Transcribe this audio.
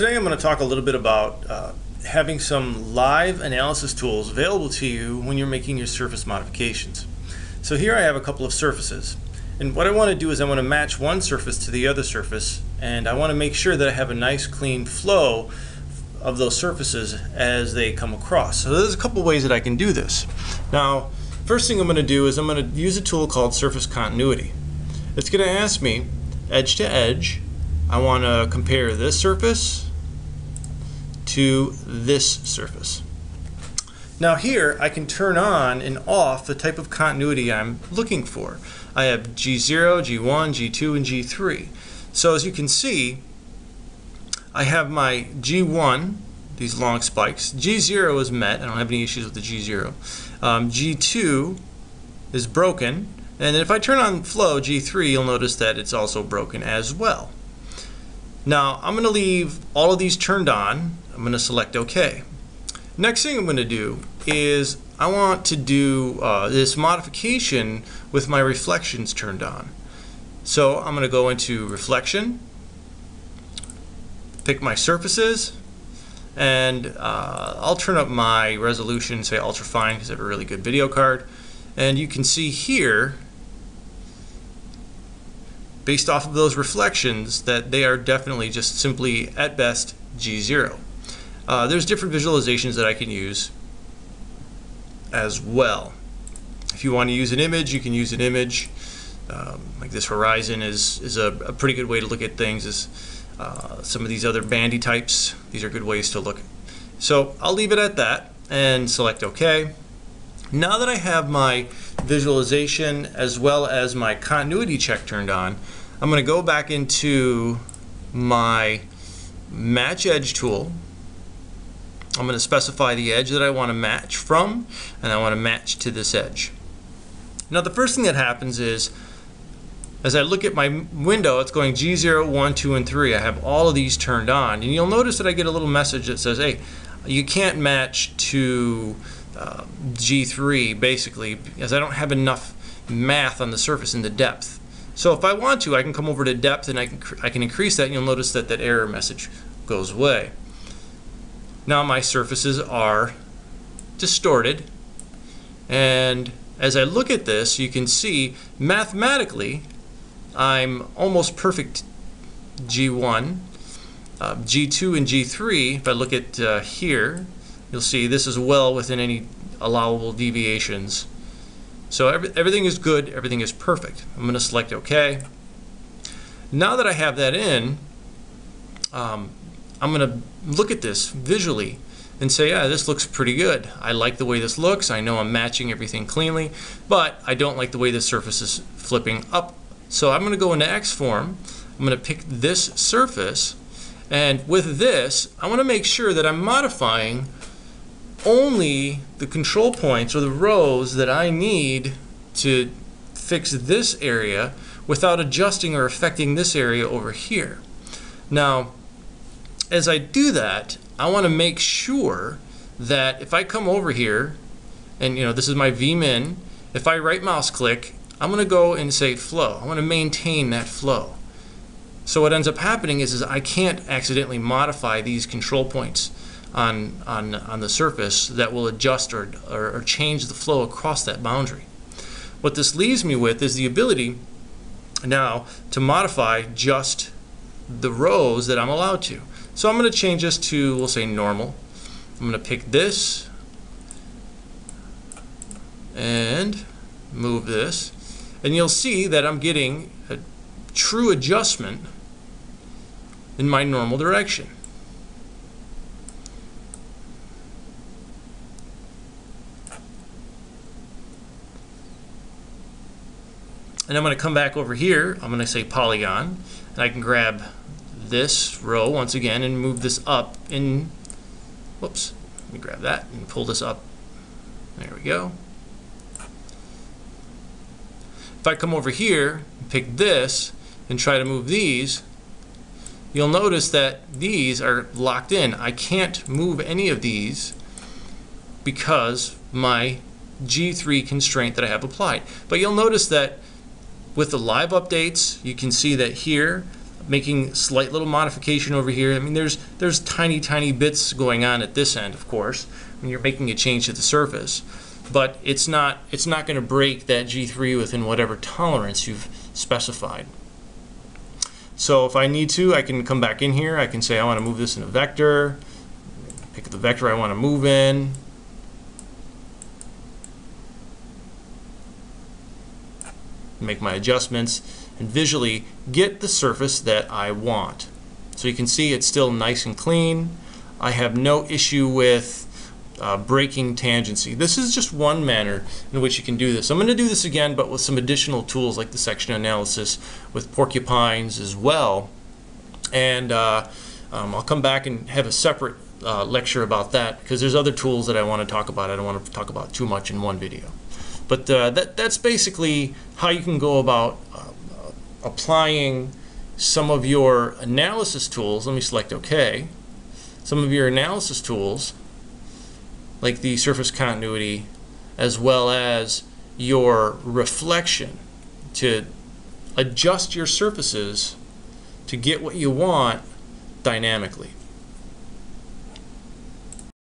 Today I'm going to talk a little bit about uh, having some live analysis tools available to you when you're making your surface modifications. So here I have a couple of surfaces and what I want to do is I want to match one surface to the other surface and I want to make sure that I have a nice clean flow of those surfaces as they come across. So there's a couple ways that I can do this. Now first thing I'm going to do is I'm going to use a tool called surface continuity. It's going to ask me edge to edge I want to compare this surface to this surface. Now here I can turn on and off the type of continuity I'm looking for. I have G0, G1, G2, and G3. So as you can see, I have my G1, these long spikes. G0 is met. I don't have any issues with the G0. Um, G2 is broken. And if I turn on flow G3, you'll notice that it's also broken as well. Now I'm going to leave all of these turned on. I'm going to select OK. Next thing I'm going to do is I want to do uh, this modification with my reflections turned on. So I'm going to go into reflection, pick my surfaces, and uh, I'll turn up my resolution, say ultra fine because I have a really good video card. And you can see here based off of those reflections that they are definitely just simply at best G0. Uh, there's different visualizations that I can use as well. If you want to use an image, you can use an image. Um, like this horizon is, is a, a, pretty good way to look at things. Is uh, some of these other bandy types, these are good ways to look. So I'll leave it at that and select OK. Now that I have my visualization as well as my continuity check turned on, I'm going to go back into my match edge tool. I'm going to specify the edge that I want to match from and I want to match to this edge. Now the first thing that happens is as I look at my window it's going G0, 1, 2, and 3. I have all of these turned on and you'll notice that I get a little message that says hey you can't match to uh, G3 basically because I don't have enough math on the surface in the depth. So if I want to, I can come over to depth and I can, I can increase that and you'll notice that that error message goes away. Now my surfaces are distorted and as I look at this you can see mathematically I'm almost perfect G1 uh, G2 and G3 if I look at uh, here you'll see this is well within any allowable deviations. So every, everything is good, everything is perfect. I'm going to select OK. Now that I have that in, um, I'm going to look at this visually and say, yeah, this looks pretty good. I like the way this looks. I know I'm matching everything cleanly, but I don't like the way the surface is flipping up. So I'm going to go into Xform. I'm going to pick this surface. And with this, I want to make sure that I'm modifying only the control points or the rows that I need to fix this area without adjusting or affecting this area over here. Now, as I do that, I want to make sure that if I come over here, and you know this is my vmin, if I right mouse click, I'm going to go and say flow. I want to maintain that flow. So what ends up happening is, is I can't accidentally modify these control points on, on, on the surface that will adjust or, or, or change the flow across that boundary. What this leaves me with is the ability now to modify just the rows that I'm allowed to. So I'm going to change this to, we'll say normal. I'm going to pick this and move this. And you'll see that I'm getting a true adjustment in my normal direction. And I'm going to come back over here. I'm going to say polygon. And I can grab this row once again and move this up in, whoops, let me grab that and pull this up. There we go. If I come over here, and pick this, and try to move these, you'll notice that these are locked in. I can't move any of these because my G3 constraint that I have applied. But you'll notice that with the live updates, you can see that here making slight little modification over here. I mean, there's there's tiny, tiny bits going on at this end, of course, when you're making a change to the surface. But it's not it's not going to break that G3 within whatever tolerance you've specified. So if I need to, I can come back in here. I can say I want to move this in a vector. Pick the vector I want to move in. Make my adjustments and visually get the surface that I want. So you can see it's still nice and clean. I have no issue with uh, breaking tangency. This is just one manner in which you can do this. I'm going to do this again, but with some additional tools like the section analysis with porcupines as well. And uh, um, I'll come back and have a separate uh, lecture about that because there's other tools that I want to talk about. I don't want to talk about too much in one video. But uh, that, that's basically how you can go about uh, applying some of your analysis tools. Let me select OK. Some of your analysis tools like the surface continuity as well as your reflection to adjust your surfaces to get what you want dynamically.